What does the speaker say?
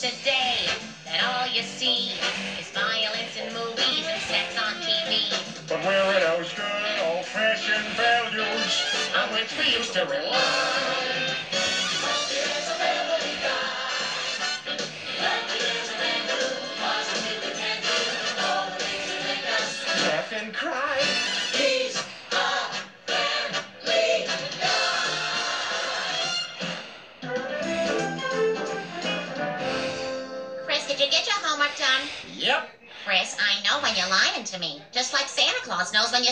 today that all you see is violence in movies and sex on TV. But where are those good old-fashioned values on which we used to rely? And cry. Get your homework done? Yep. Chris, I know when you're lying to me, just like Santa Claus knows when you're